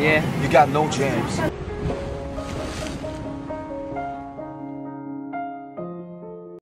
Yeah. You got no jams.